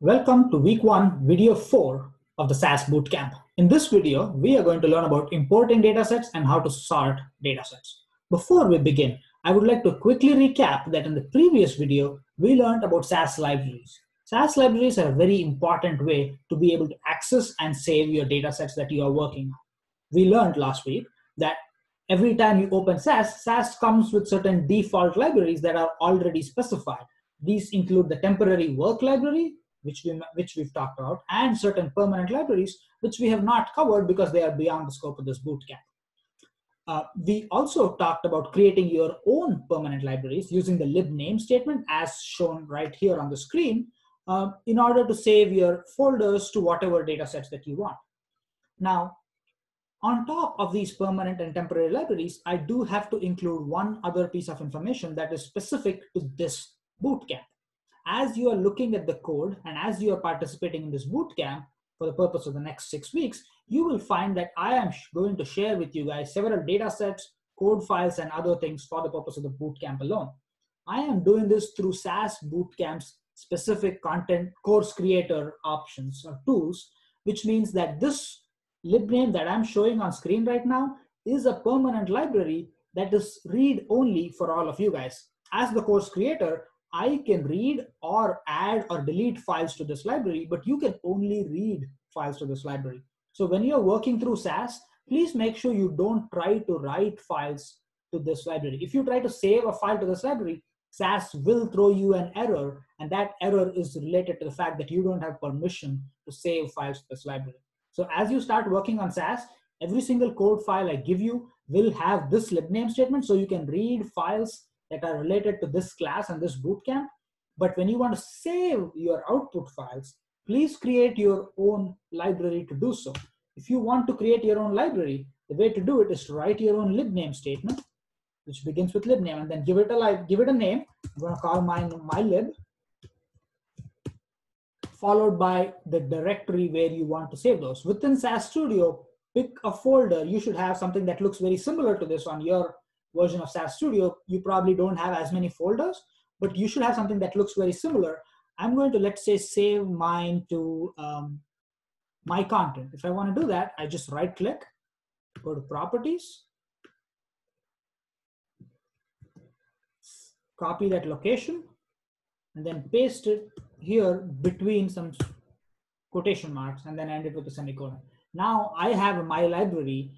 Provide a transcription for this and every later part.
Welcome to week one, video four of the SAS Bootcamp. In this video, we are going to learn about importing datasets and how to sort datasets. Before we begin, I would like to quickly recap that in the previous video, we learned about SAS libraries. SAS libraries are a very important way to be able to access and save your datasets that you are working on. We learned last week that every time you open SAS, SAS comes with certain default libraries that are already specified. These include the temporary work library, which, we, which we've talked about, and certain permanent libraries, which we have not covered because they are beyond the scope of this bootcamp. Uh, we also talked about creating your own permanent libraries using the libname statement as shown right here on the screen uh, in order to save your folders to whatever data sets that you want. Now, on top of these permanent and temporary libraries, I do have to include one other piece of information that is specific to this bootcamp as you are looking at the code and as you are participating in this boot camp for the purpose of the next six weeks, you will find that I am going to share with you guys several data sets, code files, and other things for the purpose of the boot camp alone. I am doing this through SAS Bootcamp's specific content course creator options or tools, which means that this libname that I'm showing on screen right now is a permanent library that is read only for all of you guys. As the course creator, I can read or add or delete files to this library, but you can only read files to this library. So when you're working through SAS, please make sure you don't try to write files to this library. If you try to save a file to this library, SAS will throw you an error, and that error is related to the fact that you don't have permission to save files to this library. So as you start working on SAS, every single code file I give you will have this libname statement so you can read files that are related to this class and this bootcamp. But when you want to save your output files, please create your own library to do so. If you want to create your own library, the way to do it is to write your own libname statement, which begins with libname, and then give it a give it a name. I'm going to call mine mylib, followed by the directory where you want to save those. Within SAS Studio, pick a folder. You should have something that looks very similar to this on your version of SAS Studio, you probably don't have as many folders, but you should have something that looks very similar. I'm going to, let's say, save mine to um, my content. If I want to do that, I just right click, go to properties, copy that location, and then paste it here between some quotation marks and then end it with a semicolon. Now I have my library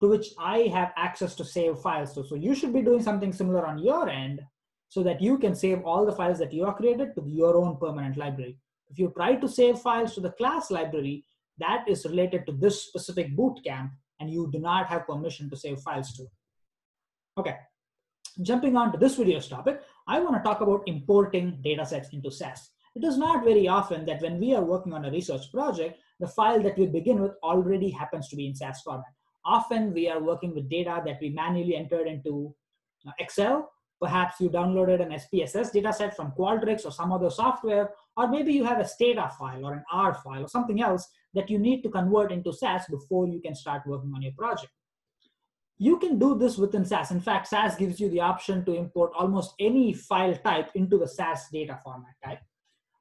to which I have access to save files to. So you should be doing something similar on your end so that you can save all the files that you have created to your own permanent library. If you try to save files to the class library, that is related to this specific bootcamp and you do not have permission to save files to. Okay, jumping on to this video's topic, I wanna talk about importing datasets into SAS. It is not very often that when we are working on a research project, the file that we begin with already happens to be in SAS format. Often we are working with data that we manually entered into uh, Excel. Perhaps you downloaded an SPSS dataset from Qualtrics or some other software, or maybe you have a Stata file or an R file or something else that you need to convert into SAS before you can start working on your project. You can do this within SAS. In fact, SAS gives you the option to import almost any file type into the SAS data format type.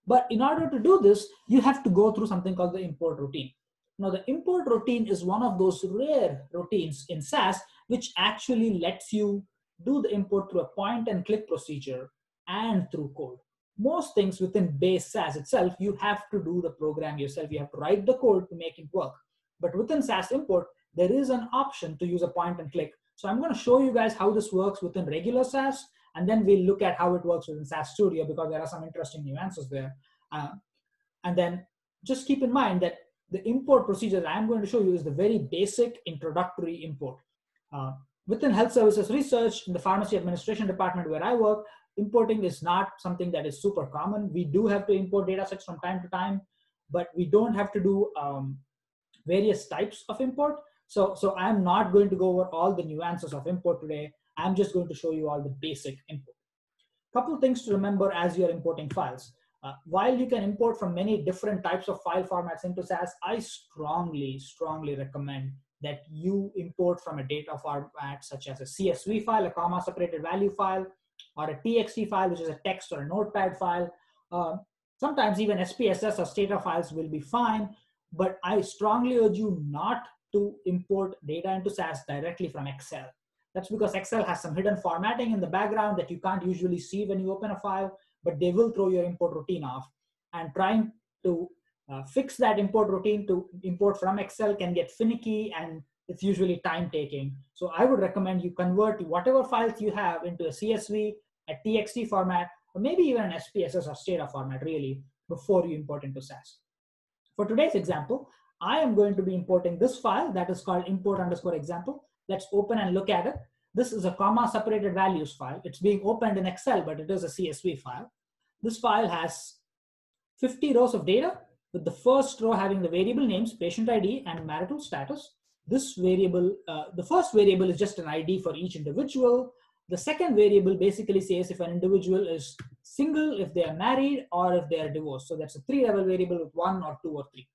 But in order to do this, you have to go through something called the import routine. Now the import routine is one of those rare routines in SAS which actually lets you do the import through a point and click procedure and through code. Most things within base SAS itself, you have to do the program yourself. You have to write the code to make it work. But within SAS import, there is an option to use a point and click. So I'm going to show you guys how this works within regular SAS, and then we'll look at how it works within SAS Studio because there are some interesting nuances there. Uh, and then just keep in mind that the import procedure I'm going to show you is the very basic introductory import. Uh, within health services research in the pharmacy administration department where I work, importing is not something that is super common. We do have to import data sets from time to time, but we don't have to do um, various types of import. So, so I'm not going to go over all the nuances of import today. I'm just going to show you all the basic import. Couple things to remember as you're importing files. Uh, while you can import from many different types of file formats into SAS, I strongly, strongly recommend that you import from a data format such as a CSV file, a comma separated value file, or a TXT file, which is a text or a notepad file. Uh, Sometimes even SPSS or Stata files will be fine, but I strongly urge you not to import data into SAS directly from Excel. That's because Excel has some hidden formatting in the background that you can't usually see when you open a file, but they will throw your import routine off. And trying to uh, fix that import routine to import from Excel can get finicky and it's usually time taking. So I would recommend you convert whatever files you have into a CSV, a TXT format, or maybe even an SPSS or Stata format really before you import into SAS. For today's example, I am going to be importing this file that is called import underscore example. Let's open and look at it. This is a comma separated values file. It's being opened in Excel, but it is a CSV file. This file has 50 rows of data with the first row having the variable names, patient ID and marital status. This variable, uh, the first variable is just an ID for each individual. The second variable basically says if an individual is single, if they are married, or if they are divorced. So that's a three level variable with one or two or three.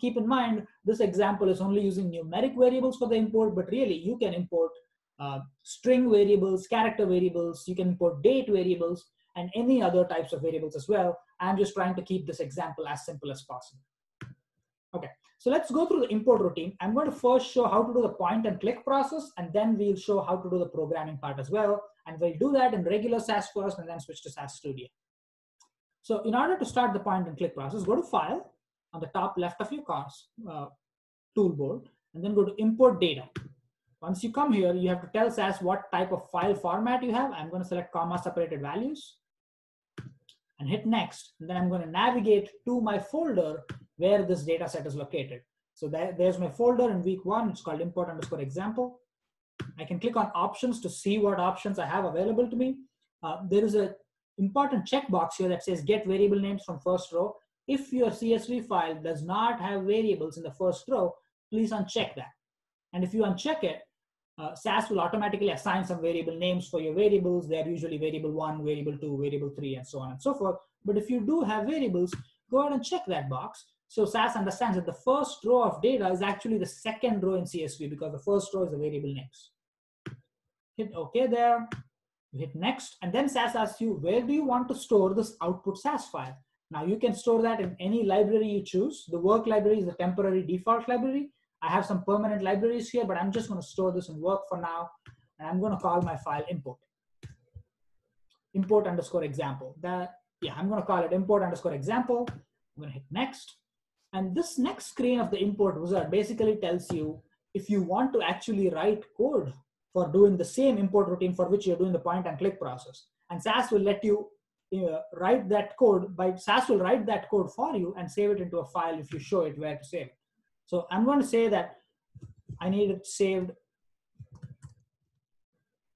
Keep in mind, this example is only using numeric variables for the import, but really you can import uh, string variables, character variables, you can import date variables, and any other types of variables as well. I'm just trying to keep this example as simple as possible. Okay, so let's go through the import routine. I'm going to first show how to do the point and click process, and then we'll show how to do the programming part as well. And we'll do that in regular SAS first and then switch to SAS Studio. So in order to start the point and click process, go to File on the top left of your cars uh, and then go to Import Data. Once you come here, you have to tell SAS what type of file format you have. I'm going to select comma separated values and hit next. And then I'm going to navigate to my folder where this data set is located. So there's my folder in week one. It's called import underscore example. I can click on options to see what options I have available to me. Uh, there is a important checkbox here that says get variable names from first row. If your CSV file does not have variables in the first row, please uncheck that. And if you uncheck it, uh, SAS will automatically assign some variable names for your variables. They're usually variable one, variable two, variable three, and so on and so forth. But if you do have variables, go ahead and check that box. So SAS understands that the first row of data is actually the second row in CSV because the first row is the variable names. Hit OK there, hit next, and then SAS asks you, where do you want to store this output SAS file? Now you can store that in any library you choose. The work library is the temporary default library. I have some permanent libraries here, but I'm just going to store this in work for now. And I'm going to call my file import. Import underscore example. That yeah, I'm going to call it import underscore example. I'm going to hit next. And this next screen of the import wizard basically tells you if you want to actually write code for doing the same import routine for which you're doing the point and click process. And SAS will let you write that code by SAS will write that code for you and save it into a file if you show it where to save it. So I'm going to say that I need it saved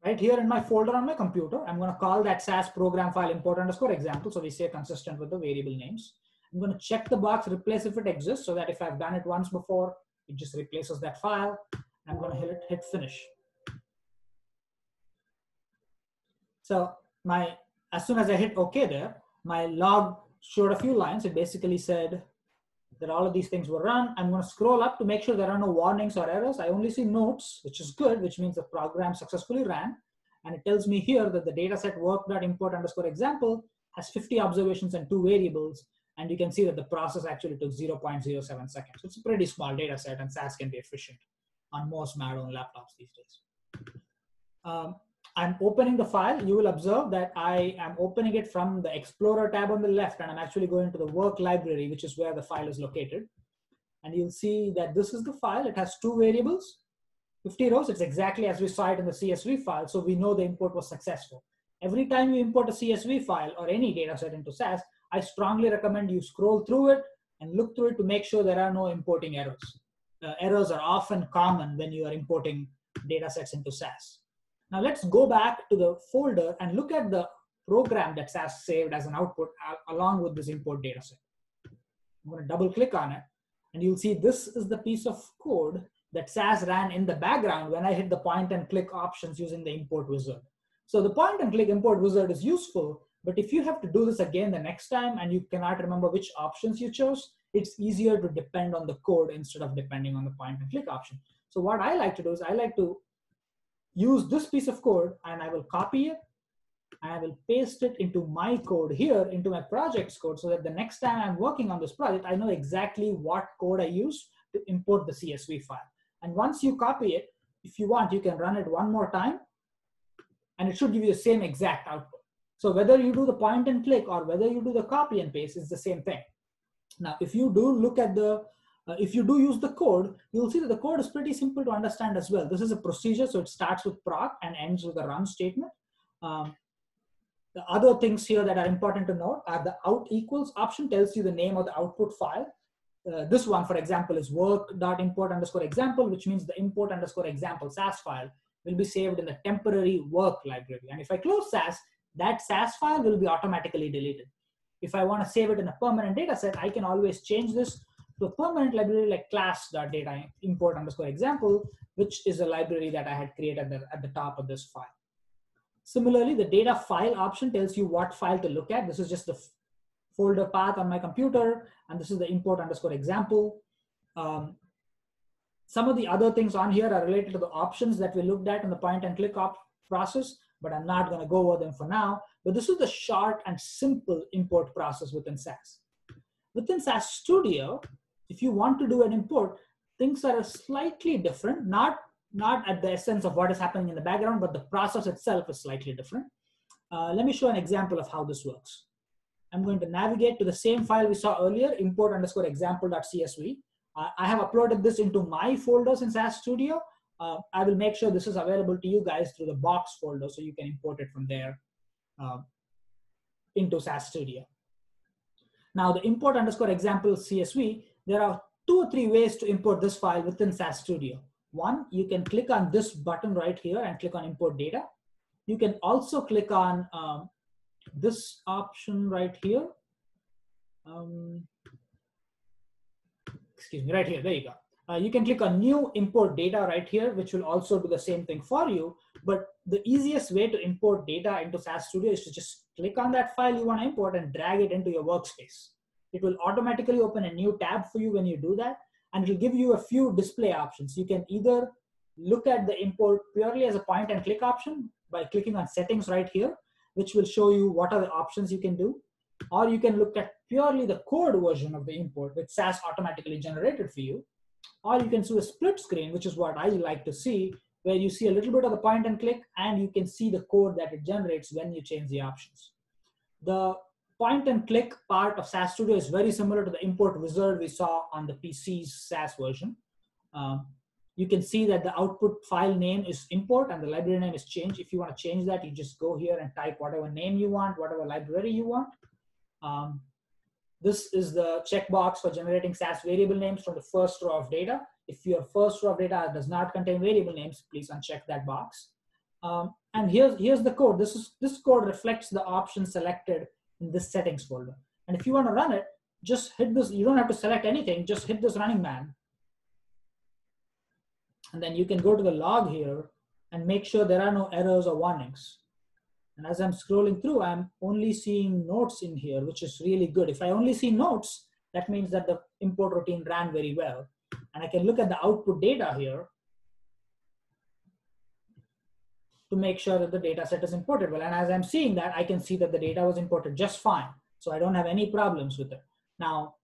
right here in my folder on my computer. I'm going to call that SAS program file import underscore example. So we say consistent with the variable names. I'm going to check the box, replace if it exists so that if I've done it once before, it just replaces that file. I'm going to hit, hit finish. So my, as soon as I hit okay there, my log showed a few lines. It basically said that all of these things were run. I'm going to scroll up to make sure there are no warnings or errors. I only see notes, which is good, which means the program successfully ran. And it tells me here that the dataset work.import underscore example has 50 observations and two variables. And you can see that the process actually took 0.07 seconds. So it's a pretty small data set and SAS can be efficient on most Marrow laptops these days. Um, I'm opening the file, you will observe that I am opening it from the Explorer tab on the left, and I'm actually going to the work library, which is where the file is located. And you'll see that this is the file. It has two variables, 50 rows. It's exactly as we saw it in the CSV file, so we know the import was successful. Every time you import a CSV file or any data set into SAS, I strongly recommend you scroll through it and look through it to make sure there are no importing errors. Uh, errors are often common when you are importing data sets into SAS. Now let's go back to the folder and look at the program that SAS saved as an output along with this import data set. I'm going to double click on it and you'll see this is the piece of code that SAS ran in the background when I hit the point and click options using the import wizard. So the point and click import wizard is useful, but if you have to do this again the next time and you cannot remember which options you chose, it's easier to depend on the code instead of depending on the point and click option. So what I like to do is I like to use this piece of code and I will copy it and I will paste it into my code here, into my project's code, so that the next time I'm working on this project, I know exactly what code I use to import the CSV file. And once you copy it, if you want, you can run it one more time, and it should give you the same exact output. So whether you do the point and click or whether you do the copy and paste, it's the same thing. Now, if you do look at the, uh, if you do use the code, you'll see that the code is pretty simple to understand as well. This is a procedure, so it starts with proc and ends with a run statement. Um, the other things here that are important to note are the out equals option tells you the name of the output file. Uh, this one, for example, is work.import underscore example, which means the import underscore example SAS file will be saved in the temporary work library. And if I close SAS, that SAS file will be automatically deleted. If I want to save it in a permanent data set, I can always change this to a permanent library like class.data import underscore example, which is a library that I had created at the, at the top of this file. Similarly, the data file option tells you what file to look at. This is just the folder path on my computer, and this is the import underscore example. Um, some of the other things on here are related to the options that we looked at in the point and click op process, but I'm not going to go over them for now. But this is the short and simple import process within SAS. Within SAS Studio, if you want to do an import, things are slightly different, not not at the essence of what is happening in the background, but the process itself is slightly different. Uh, let me show an example of how this works. I'm going to navigate to the same file we saw earlier, import underscore example.csv. Uh, I have uploaded this into my folders in SAS Studio. Uh, I will make sure this is available to you guys through the box folder so you can import it from there uh, into SAS Studio. Now the import underscore example CSV, there are two or three ways to import this file within SAS Studio. One, you can click on this button right here and click on import data. You can also click on um, this option right here. Um, excuse me, right here, there you go. Uh, you can click on new import data right here, which will also do the same thing for you. But the easiest way to import data into SAS Studio is to just click on that file you want to import and drag it into your workspace. It will automatically open a new tab for you when you do that and it'll give you a few display options. You can either look at the import purely as a point and click option by clicking on settings right here, which will show you what are the options you can do. Or you can look at purely the code version of the import, which SAS automatically generated for you. Or you can see a split screen, which is what I like to see, where you see a little bit of the point and click, and you can see the code that it generates when you change the options. The point and click part of SAS Studio is very similar to the import wizard we saw on the PC's SAS version. Um, you can see that the output file name is import and the library name is change. If you want to change that, you just go here and type whatever name you want, whatever library you want. Um, this is the checkbox for generating SAS variable names from the first row of data. If your first row of data does not contain variable names, please uncheck that box. Um, and here's, here's the code. This, is, this code reflects the option selected in this settings folder. And if you want to run it, just hit this, you don't have to select anything, just hit this running man. And then you can go to the log here and make sure there are no errors or warnings. And as I'm scrolling through, I'm only seeing notes in here, which is really good. If I only see notes, that means that the import routine ran very well. And I can look at the output data here to make sure that the data set is imported well. And as I'm seeing that, I can see that the data was imported just fine. So I don't have any problems with it. Now,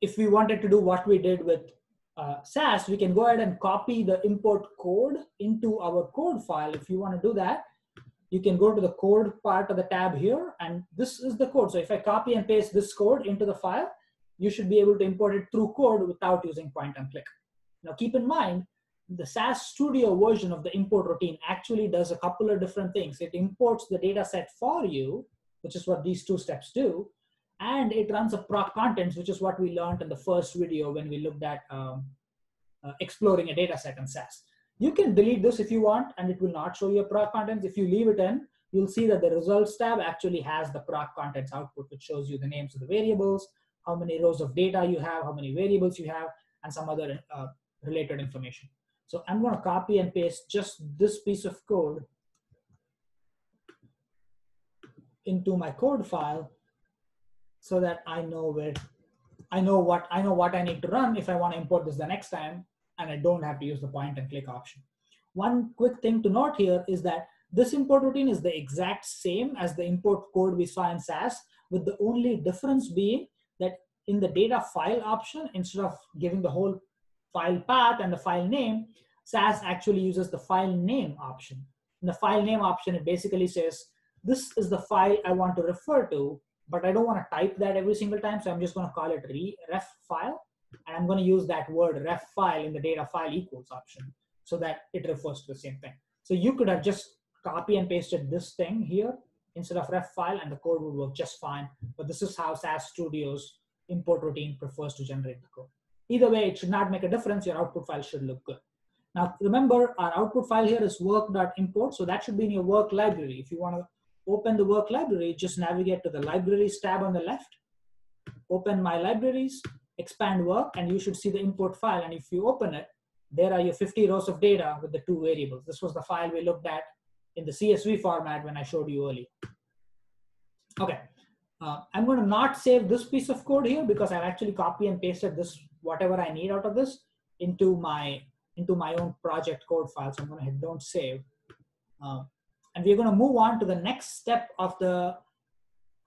if we wanted to do what we did with uh, SAS, we can go ahead and copy the import code into our code file. If you want to do that, you can go to the code part of the tab here, and this is the code. So if I copy and paste this code into the file, you should be able to import it through code without using point and click. Now keep in mind, the SAS Studio version of the import routine actually does a couple of different things. It imports the data set for you, which is what these two steps do, and it runs a proc contents, which is what we learned in the first video when we looked at um, uh, exploring a data set in SAS. You can delete this if you want, and it will not show you proc contents. If you leave it in, you'll see that the results tab actually has the proc contents output, which shows you the names of the variables, how many rows of data you have, how many variables you have, and some other uh, related information. So I'm going to copy and paste just this piece of code into my code file so that I know where I know what I know what I need to run if I want to import this the next time and I don't have to use the point and click option. One quick thing to note here is that This import routine is the exact same as the import code we saw in SAS, with the only difference being that in the data file option, instead of giving the whole file path and the file name, SAS actually uses the file name option. In the file name option, it basically says, this is the file I want to refer to, but I don't want to type that every single time. So I'm just going to call it ref file. And I'm going to use that word ref file in the data file equals option so that it refers to the same thing. So you could have just copy and pasted this thing here instead of ref file and the code would work just fine. But this is how SAS Studio's import routine prefers to generate the code. Either way, it should not make a difference. Your output file should look good. Now, remember our output file here is work.import. So that should be in your work library. If you want to open the work library, just navigate to the libraries tab on the left, open my libraries, expand work, and you should see the import file. And if you open it, there are your 50 rows of data with the two variables. This was the file we looked at in the CSV format when I showed you earlier. Okay, uh, I'm going to not save this piece of code here because I've actually copy and pasted this, whatever I need out of this into my, into my own project code file. So I'm going to hit don't save. Uh, and we're going to move on to the next step of the,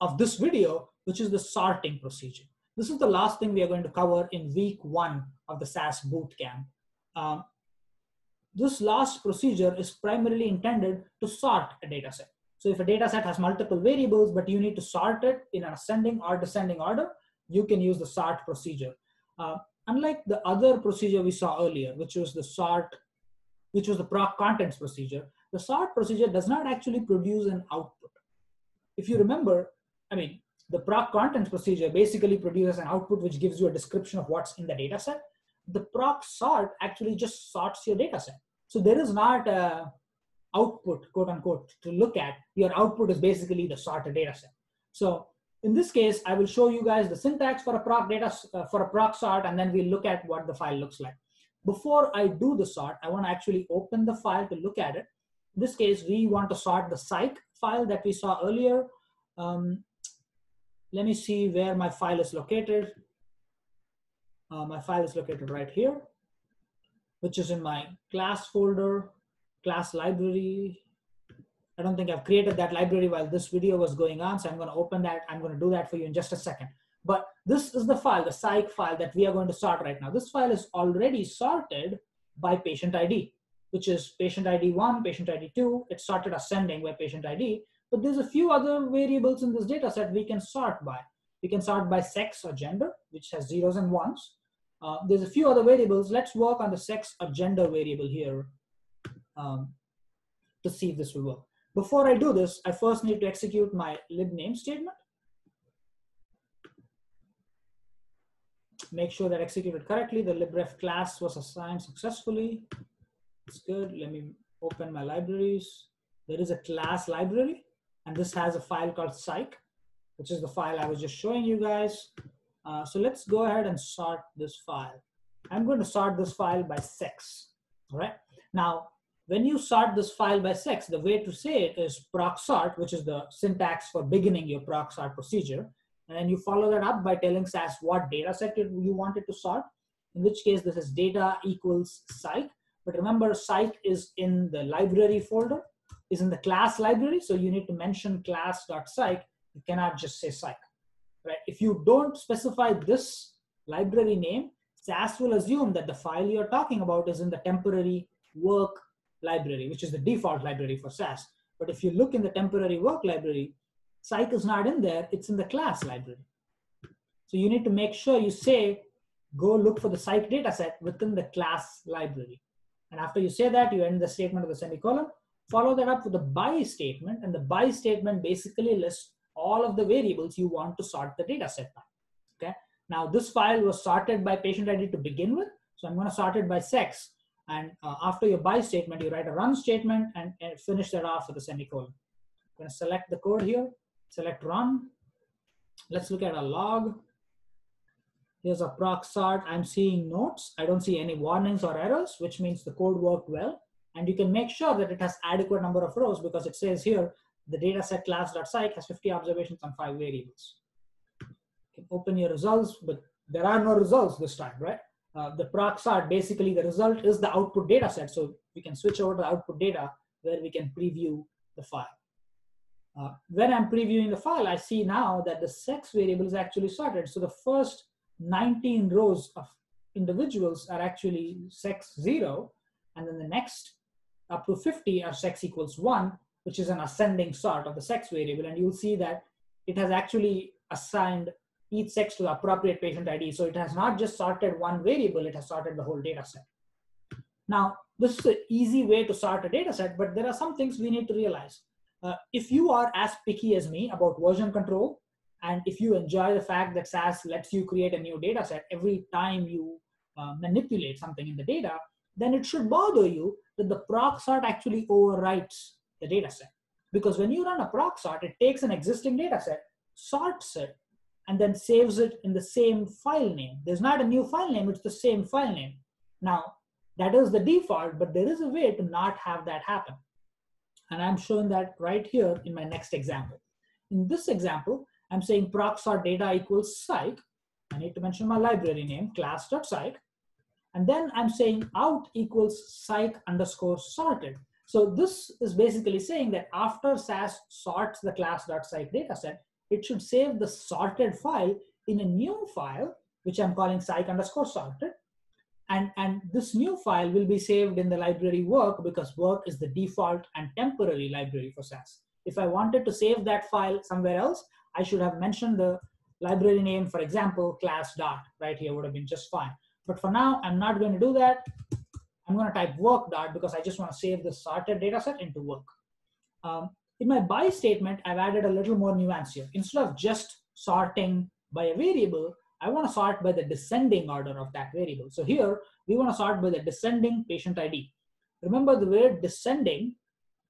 of this video, which is the sorting procedure. This is the last thing we are going to cover in week one of the SAS bootcamp. Um, this last procedure is primarily intended to sort a data set. So if a data set has multiple variables, but you need to sort it in an ascending or descending order, you can use the sort procedure. Uh, unlike the other procedure we saw earlier, which was the sort, which was the proc contents procedure, the sort procedure does not actually produce an output. If you remember, I mean, the proc contents procedure basically produces an output which gives you a description of what's in the data set. The proc sort actually just sorts your data set. So there is not a output, quote unquote, to look at, your output is basically the sorted data set. So in this case, I will show you guys the syntax for a proc data, uh, for a proc sort, and then we'll look at what the file looks like. Before I do the sort, I want to actually open the file to look at it. In this case, we want to sort the psych file that we saw earlier. Um, let me see where my file is located. Uh, my file is located right here, which is in my class folder class library. I don't think I've created that library while this video was going on, so I'm going to open that. I'm going to do that for you in just a second. But this is the file, the psych file that we are going to sort right now. This file is already sorted by patient ID, which is patient ID 1, patient ID 2. It's sorted ascending by patient ID. But there's a few other variables in this data set we can sort by. We can sort by sex or gender, which has zeros and ones. Uh, there's a few other variables. Let's work on the sex or gender variable here um, to see if this will work. Before I do this, I first need to execute my libname statement. Make sure that executed correctly. The libref class was assigned successfully. It's good. Let me open my libraries. There is a class library, and this has a file called psych, which is the file I was just showing you guys. Uh, so let's go ahead and sort this file. I'm going to sort this file by sex. All right. Now, when you sort this file by sex, the way to say it is proc sort, which is the syntax for beginning your proc sort procedure. And then you follow that up by telling SAS what data set you wanted to sort, in which case this is data equals psych. But remember, psych is in the library folder, is in the class library. So you need to mention class.psych. You cannot just say psych. Right? If you don't specify this library name, SAS will assume that the file you're talking about is in the temporary work library, which is the default library for SAS. But if you look in the temporary work library, psych is not in there, it's in the class library. So you need to make sure you say, go look for the psych dataset within the class library. And after you say that, you end the statement with a semicolon, follow that up with a by statement, and the by statement basically lists all of the variables you want to sort the dataset by. Okay. Now this file was sorted by patient ID to begin with, so I'm going to sort it by sex. And uh, after your by statement, you write a run statement and, and finish that off with a semicolon. I'm going to select the code here, select run. Let's look at a log. Here's a proc sort. I'm seeing notes. I don't see any warnings or errors, which means the code worked well. And you can make sure that it has adequate number of rows because it says here, the dataset class.psych has 50 observations on five variables. You can open your results, but there are no results this time, right? Uh, the proc are basically the result is the output data set. So we can switch over to the output data where we can preview the file. Uh, when I'm previewing the file, I see now that the sex variable is actually sorted. So the first 19 rows of individuals are actually sex zero, and then the next up to 50 are sex equals one, which is an ascending sort of the sex variable. And you'll see that it has actually assigned each sex to the appropriate patient ID. So it has not just sorted one variable, it has sorted the whole data set. Now, this is an easy way to sort a data set, but there are some things we need to realize. Uh, if you are as picky as me about version control, and if you enjoy the fact that SAS lets you create a new data set every time you uh, manipulate something in the data, then it should bother you that the proc sort actually overwrites the data set. Because when you run a proc sort, it takes an existing data set, sorts it, and then saves it in the same file name. There's not a new file name, it's the same file name. Now, that is the default, but there is a way to not have that happen. And I'm showing that right here in my next example. In this example, I'm saying proc sort data equals psych. I need to mention my library name, class.psych. And then I'm saying out equals psych underscore sorted. So this is basically saying that after SAS sorts the class.psych dataset, it should save the sorted file in a new file, which I'm calling psych underscore sorted. And, and this new file will be saved in the library work because work is the default and temporary library for SAS. If I wanted to save that file somewhere else, I should have mentioned the library name, for example, class dot right here would have been just fine. But for now, I'm not going to do that. I'm going to type work dot because I just want to save the sorted data set into work. Um, in my by statement, I've added a little more nuance here. Instead of just sorting by a variable, I want to sort by the descending order of that variable. So here, we want to sort by the descending patient ID. Remember the word descending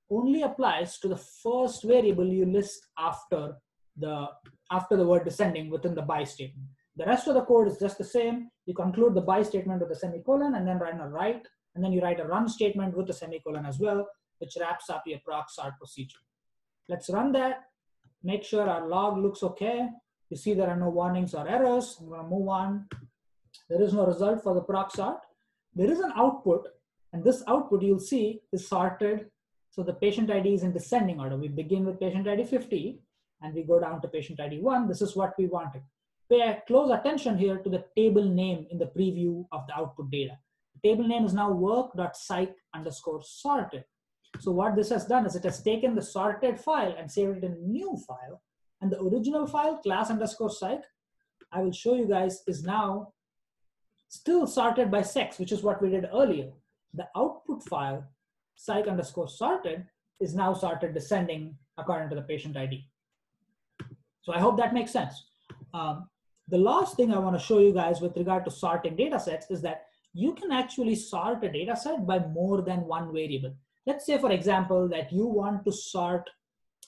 only applies to the first variable you list after the, after the word descending within the by statement. The rest of the code is just the same. You conclude the by statement with a semicolon and then run a write, and then you write a run statement with a semicolon as well, which wraps up your proc sort procedure. Let's run that, make sure our log looks okay. You see there are no warnings or errors. I'm gonna move on. There is no result for the proc sort. There is an output, and this output you'll see is sorted. So the patient ID is in descending order. We begin with patient ID 50, and we go down to patient ID 1. This is what we wanted. Pay close attention here to the table name in the preview of the output data. The table name is now work.psych underscore sorted. So what this has done is it has taken the sorted file and saved it in a new file and the original file, class underscore psych, I will show you guys is now still sorted by sex, which is what we did earlier. The output file, psych underscore sorted, is now sorted descending according to the patient ID. So I hope that makes sense. Um, the last thing I want to show you guys with regard to sorting data sets is that you can actually sort a data set by more than one variable. Let's say, for example, that you want to sort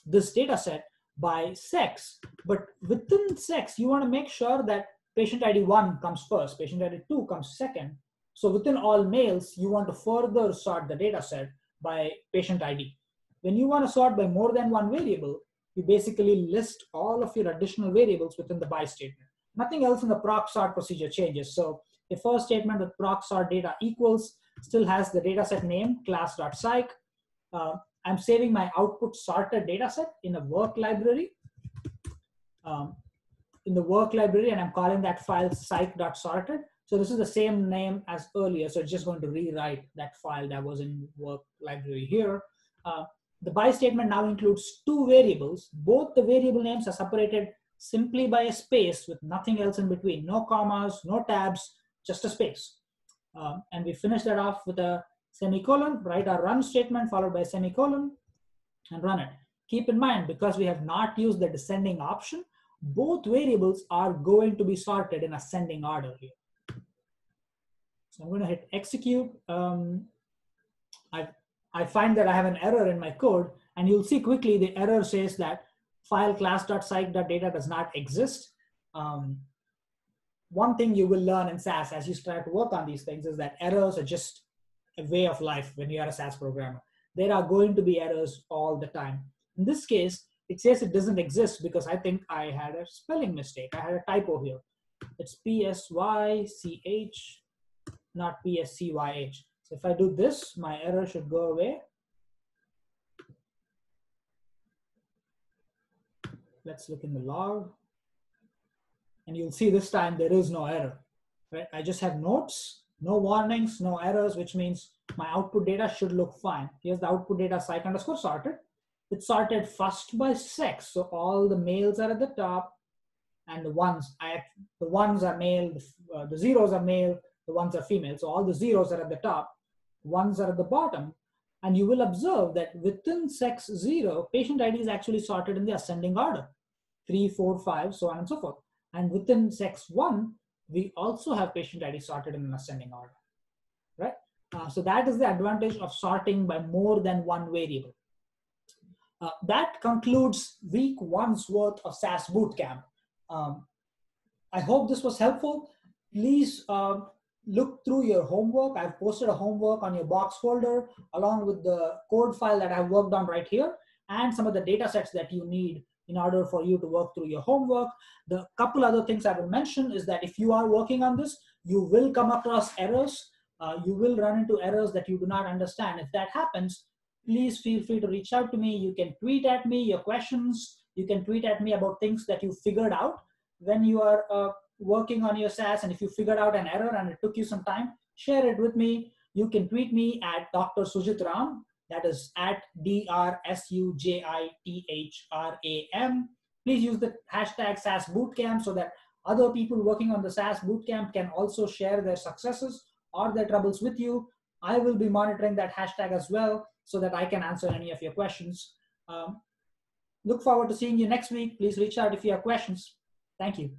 this data set by sex. But within sex, you want to make sure that patient ID 1 comes first, patient ID 2 comes second. So within all males, you want to further sort the data set by patient ID. When you want to sort by more than one variable, you basically list all of your additional variables within the by statement. Nothing else in the proc sort procedure changes. So the first statement with proc sort data equals still has the dataset name class.psych. Uh, I'm saving my output sorted dataset in a work library. Um, in the work library, and I'm calling that file psych.sorted. So this is the same name as earlier. So it's just going to rewrite that file that was in work library here. Uh, the by statement now includes two variables. Both the variable names are separated simply by a space with nothing else in between. No commas, no tabs, just a space. Um, and we finish that off with a semicolon, write our run statement followed by semicolon and run it. Keep in mind, because we have not used the descending option, both variables are going to be sorted in ascending order here. So I'm going to hit execute. Um, I, I find that I have an error in my code, and you'll see quickly the error says that file class.psych.data does not exist. Um, one thing you will learn in SAS as you start to work on these things is that errors are just a way of life when you are a SAS programmer. There are going to be errors all the time. In this case, it says it doesn't exist because I think I had a spelling mistake. I had a typo here. It's P-S-Y-C-H, not P-S-C-Y-H. So if I do this, my error should go away. let's look in the log. And you'll see this time there is no error, right? I just have notes, no warnings, no errors, which means my output data should look fine. Here's the output data psych underscore sorted. It's sorted first by sex. So all the males are at the top and the ones, I, the ones are male, the, uh, the zeros are male, the ones are female. So all the zeros are at the top, ones are at the bottom. And you will observe that within sex zero, patient ID is actually sorted in the ascending order, three, four, five, so on and so forth. And within sex one, we also have patient ID sorted in an ascending order, right? Uh, so that is the advantage of sorting by more than one variable. Uh, that concludes week one's worth of SAS Bootcamp. Um, I hope this was helpful. Please uh, look through your homework. I've posted a homework on your box folder along with the code file that I've worked on right here and some of the data sets that you need in order for you to work through your homework. The couple other things I will mention is that if you are working on this, you will come across errors. Uh, you will run into errors that you do not understand. If that happens, please feel free to reach out to me. You can tweet at me your questions. You can tweet at me about things that you figured out when you are uh, working on your SAS. And if you figured out an error and it took you some time, share it with me. You can tweet me at Dr. Sujith Ram. That is at D R S U J I T H R A M. Please use the hashtag SAS Bootcamp so that other people working on the SAS Bootcamp can also share their successes or their troubles with you. I will be monitoring that hashtag as well so that I can answer any of your questions. Um, look forward to seeing you next week. Please reach out if you have questions. Thank you.